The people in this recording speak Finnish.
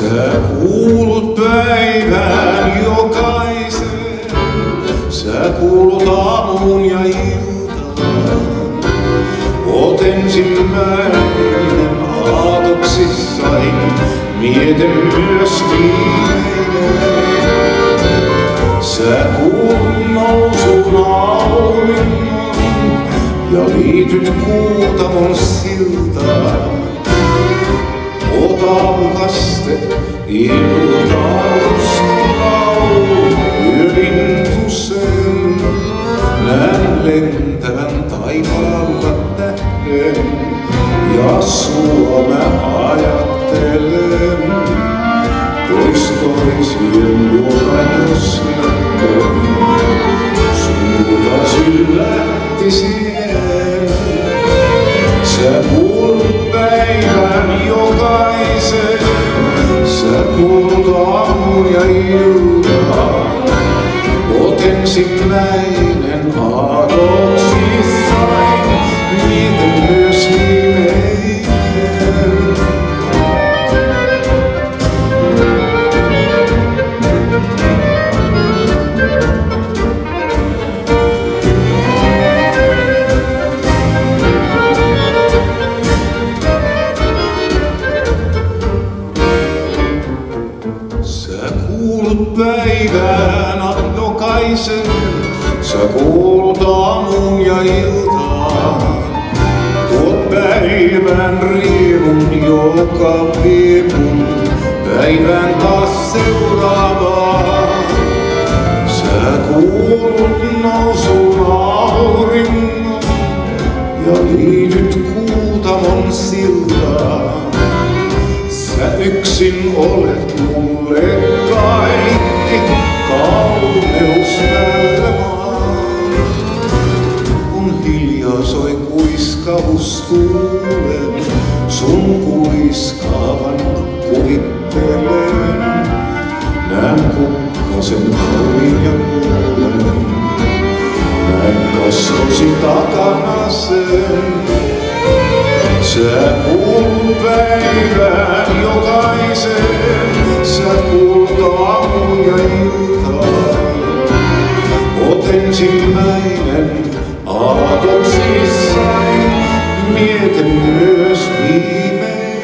Sä kuulut päivän jokaisen, sä kuulut aamuun ja iltaan. Oot ensimmäinen aatoksissain, mietin myös viimeinen. Sä kuulut nousun auringon ja liityt kuutamon siltaan. Oot aamukaste, iltaus, laulu, yölintusen. Näen lentävän taivaalla tähden ja sua mä ajattelen. Tois toisien näkön, suuta syllähti siihen. Sä kuulut aamun ja iltaan. Oot ensimmäinen päivään jokaisen, sä kuulut aamuun ja iltaan. Tuot päivän riemun, joka vie mun päivän taas seuraavaan. Sä kuulut nousun auringon ja liityt kuutamon siltaan. Sä yksin olet mulle kaikki kauneus. Kun hiljaa soi kuiskavus tuulen, sun kuiskaavan kuvittelen. Näen kukkasen kauniin ja kuulen, näen kasvosi takana sen. Sä kuulut päivään mietin myös viimeinen.